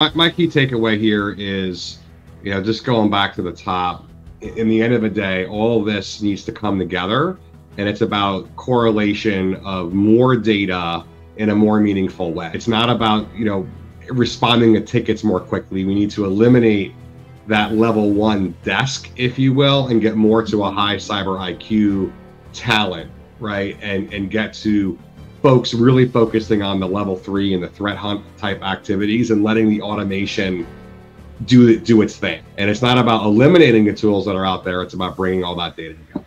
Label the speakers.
Speaker 1: My, my key takeaway here is, you know, just going back to the top. In the end of the day, all this needs to come together, and it's about correlation of more data in a more meaningful way. It's not about you know responding to tickets more quickly. We need to eliminate that level one desk, if you will, and get more to a high cyber IQ talent, right? And and get to folks really focusing on the level three and the threat hunt type activities and letting the automation do do its thing. And it's not about eliminating the tools that are out there. It's about bringing all that data together.